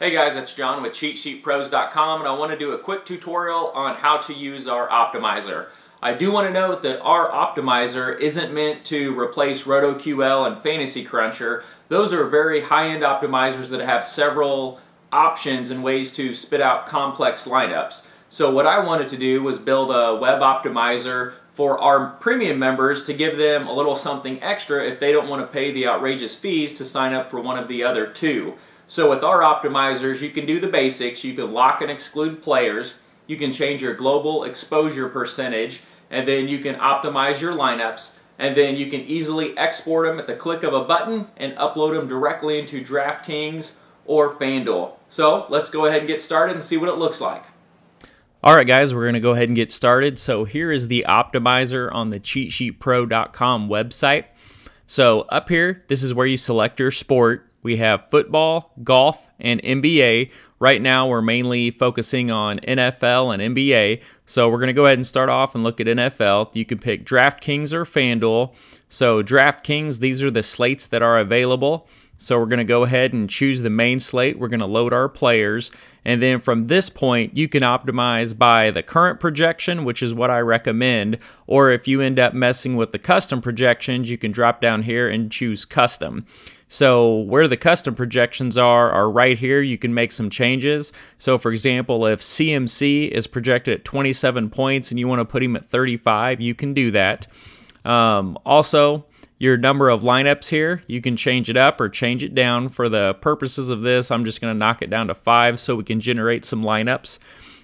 Hey guys, it's John with CheatSheetPros.com and I want to do a quick tutorial on how to use our optimizer. I do want to note that our optimizer isn't meant to replace RotoQL and Fantasy Cruncher. Those are very high-end optimizers that have several options and ways to spit out complex lineups. So what I wanted to do was build a web optimizer for our premium members to give them a little something extra if they don't want to pay the outrageous fees to sign up for one of the other two. So with our optimizers, you can do the basics. You can lock and exclude players. You can change your global exposure percentage, and then you can optimize your lineups. And then you can easily export them at the click of a button and upload them directly into DraftKings or FanDuel. So let's go ahead and get started and see what it looks like. All right, guys, we're going to go ahead and get started. So here is the optimizer on the cheatsheetpro.com website. So up here, this is where you select your sport. We have football, golf, and NBA. Right now, we're mainly focusing on NFL and NBA. So we're going to go ahead and start off and look at NFL. You can pick DraftKings or FanDuel. So DraftKings, these are the slates that are available. So we're going to go ahead and choose the main slate. We're going to load our players. And then from this point, you can optimize by the current projection, which is what I recommend. Or if you end up messing with the custom projections, you can drop down here and choose custom. So where the custom projections are, are right here. You can make some changes. So for example, if CMC is projected at 27 points and you want to put him at 35, you can do that. Um, also, your number of lineups here, you can change it up or change it down. For the purposes of this, I'm just going to knock it down to five so we can generate some lineups.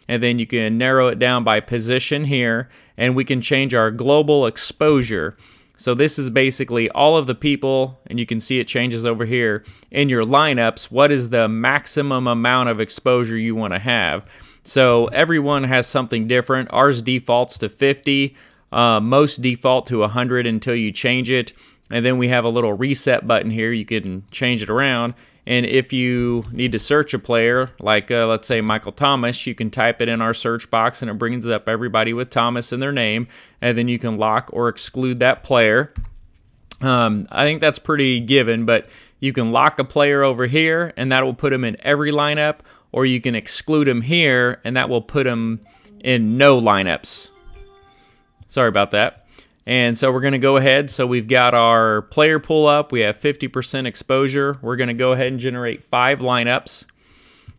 And then you can narrow it down by position here, and we can change our global exposure. So this is basically all of the people, and you can see it changes over here, in your lineups, what is the maximum amount of exposure you want to have. So everyone has something different. Ours defaults to 50, uh, most default to 100 until you change it. And then we have a little reset button here. You can change it around. And if you need to search a player, like uh, let's say Michael Thomas, you can type it in our search box and it brings up everybody with Thomas in their name. And then you can lock or exclude that player. Um, I think that's pretty given, but you can lock a player over here and that will put him in every lineup, or you can exclude him here and that will put him in no lineups. Sorry about that. And so we're going to go ahead. So we've got our player pull up. We have 50% exposure. We're going to go ahead and generate five lineups.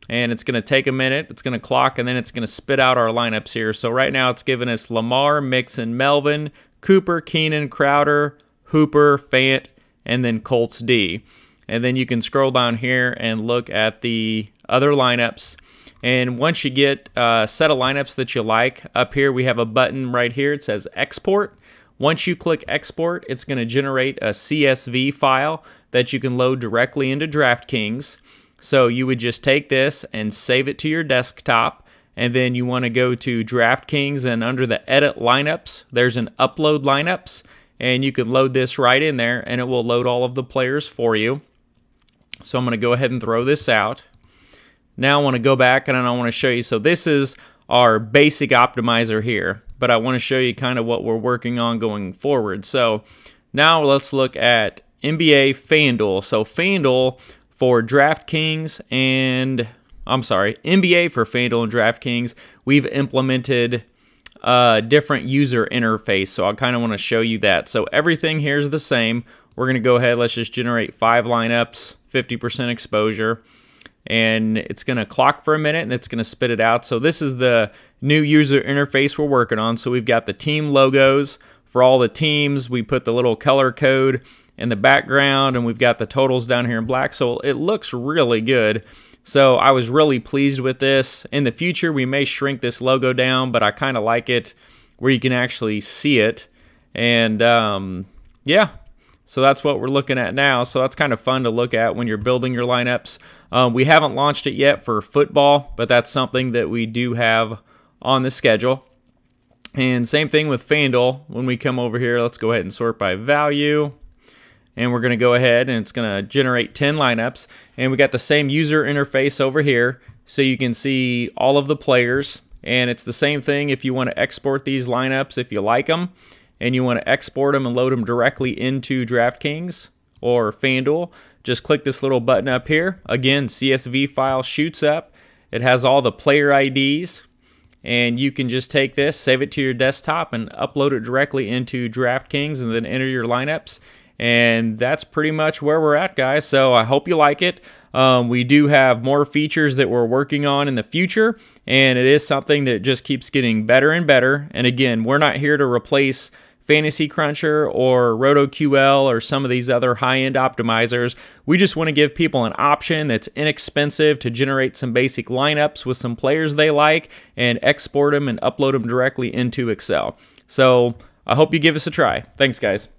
And it's going to take a minute. It's going to clock, and then it's going to spit out our lineups here. So right now it's giving us Lamar, Mixon, Melvin, Cooper, Keenan, Crowder, Hooper, Fant, and then Colts D. And then you can scroll down here and look at the other lineups. And once you get uh, a set of lineups that you like, up here we have a button right here. It says export. Once you click export, it's going to generate a CSV file that you can load directly into DraftKings. So you would just take this and save it to your desktop. And then you want to go to DraftKings and under the edit lineups, there's an upload lineups. And you can load this right in there and it will load all of the players for you. So I'm going to go ahead and throw this out. Now I want to go back and I want to show you. So this is our basic optimizer here but I want to show you kind of what we're working on going forward. So now let's look at NBA FanDuel. So FanDuel for DraftKings and I'm sorry, NBA for FanDuel and DraftKings, we've implemented a different user interface. So I kind of want to show you that. So everything here is the same. We're going to go ahead, let's just generate five lineups, 50% exposure and it's going to clock for a minute and it's going to spit it out. So this is the new user interface we're working on. So we've got the team logos for all the teams. We put the little color code in the background and we've got the totals down here in black. So it looks really good. So I was really pleased with this. In the future, we may shrink this logo down, but I kind of like it where you can actually see it. And um, yeah, so that's what we're looking at now. So that's kind of fun to look at when you're building your lineups. Um, we haven't launched it yet for football, but that's something that we do have on the schedule. And same thing with FanDuel. When we come over here, let's go ahead and sort by value. And we're going to go ahead and it's going to generate 10 lineups. And we got the same user interface over here. So you can see all of the players. And it's the same thing if you want to export these lineups if you like them and you want to export them and load them directly into DraftKings or FanDuel, just click this little button up here. Again, CSV file shoots up. It has all the player IDs, and you can just take this, save it to your desktop, and upload it directly into DraftKings and then enter your lineups. And that's pretty much where we're at, guys. So I hope you like it. Um, we do have more features that we're working on in the future, and it is something that just keeps getting better and better. And again, we're not here to replace Fantasy Cruncher or RotoQL or some of these other high end optimizers. We just want to give people an option that's inexpensive to generate some basic lineups with some players they like and export them and upload them directly into Excel. So I hope you give us a try. Thanks, guys.